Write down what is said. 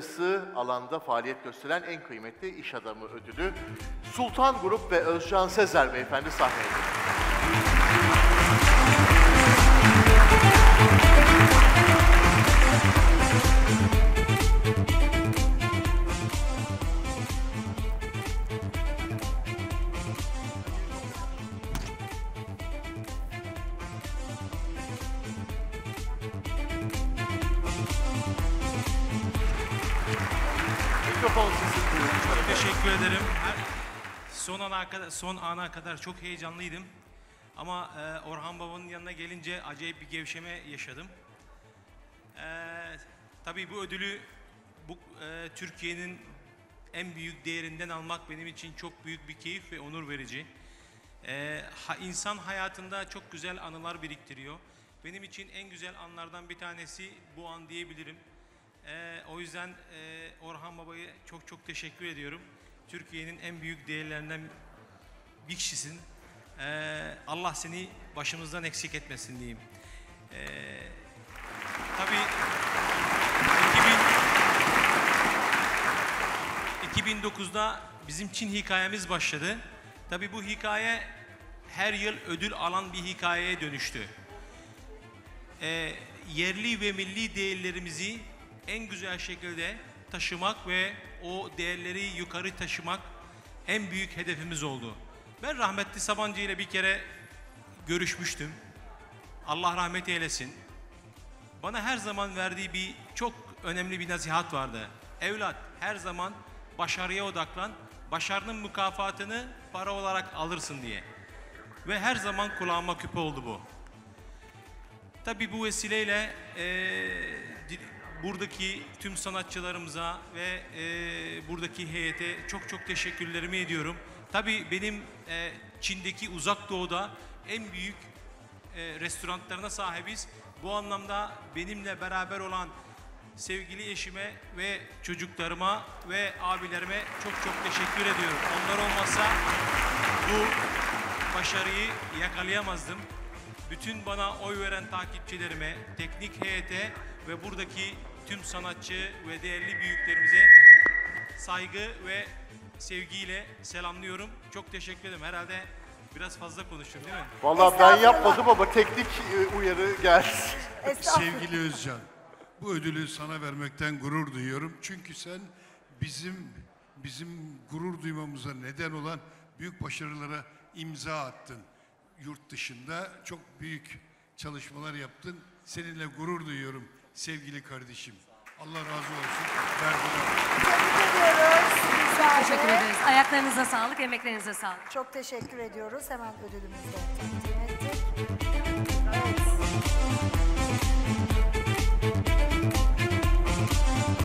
uluslararası alanda faaliyet gösteren en kıymetli iş adamı ödülü Sultan Grup ve Özcan Sezer Beyefendi sahneye buyurun. Teşekkür ederim. Son ana kadar son ana kadar çok heyecanlıydım. Ama e, Orhan Baba'nın yanına gelince acayip bir gevşeme yaşadım. E, tabii bu ödülü bu e, Türkiye'nin en büyük değerinden almak benim için çok büyük bir keyif ve onur verici. E, ha, insan hayatında çok güzel anılar biriktiriyor. Benim için en güzel anlardan bir tanesi bu an diyebilirim. Ee, o yüzden e, Orhan Baba'ya çok çok teşekkür ediyorum. Türkiye'nin en büyük değerlerinden bir kişisin. Ee, Allah seni başımızdan eksik etmesin diyeyim. Ee, tabii 2000, 2009'da bizim Çin hikayemiz başladı. Tabii bu hikaye her yıl ödül alan bir hikayeye dönüştü e, yerli ve milli değerlerimizi en güzel şekilde taşımak ve o değerleri yukarı taşımak en büyük hedefimiz oldu. Ben rahmetli Sabancı ile bir kere görüşmüştüm. Allah rahmet eylesin. Bana her zaman verdiği bir çok önemli bir nasihat vardı. Evlat her zaman başarıya odaklan. Başarının mükafatını para olarak alırsın diye. Ve her zaman kulağıma küpe oldu bu. Tabii bu vesileyle di- buradaki tüm sanatçılarımıza ve eee, buradaki heyete çok çok teşekkürlerimi ediyorum. Tabii benim eee, Çin'deki uzak doğuda en büyük eee, restoranlarına sahibiz. Bu anlamda benimle beraber olan sevgili eşime ve çocuklarıma ve abilerime çok çok teşekkür ediyorum. Onlar olmasa bu başarıyı yakalayamazdım. Bütün bana oy veren takipçilerime, teknik heyete ve buradaki tüm sanatçı ve değerli büyüklerimize saygı ve sevgiyle selamlıyorum. Çok teşekkür ederim. Herhalde biraz fazla konuştum değil mi? Vallahi ben yapmadım ama teknik e, uyarı geldi. Estağfurullah. Sevgili Özcan, bu ödülü sana vermekten gurur duyuyorum. Çünkü sen bizim bizim gurur duymamıza neden olan büyük başarılara imza attın. Yurt dışında çok büyük çalışmalar yaptın. Seninle gurur duyuyorum sevgili kardeşim. Allah razı olsun. Verdiler. Teşekkür ederiz. Ayaklarınıza sağlık, emeklerinize sağlık. Çok teşekkür ediyoruz. Hemen ödülümüzü de takdim ettik.